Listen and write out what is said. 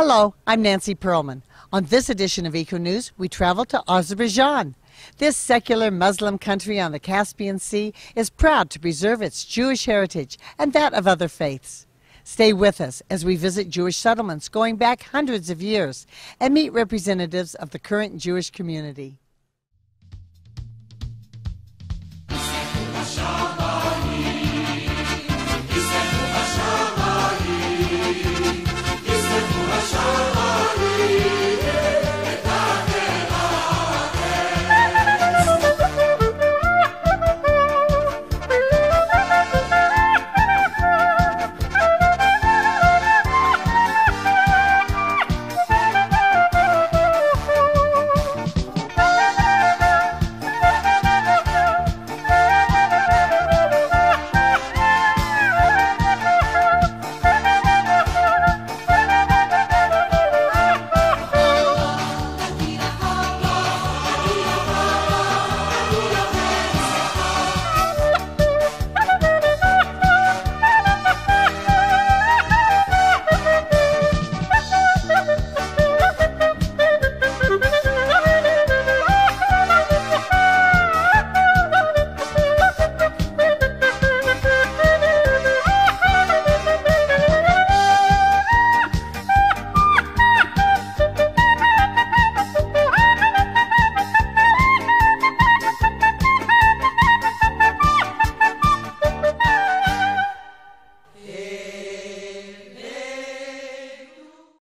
Hello, I'm Nancy Pearlman. On this edition of Econews, we travel to Azerbaijan. This secular Muslim country on the Caspian Sea is proud to preserve its Jewish heritage and that of other faiths. Stay with us as we visit Jewish settlements going back hundreds of years and meet representatives of the current Jewish community.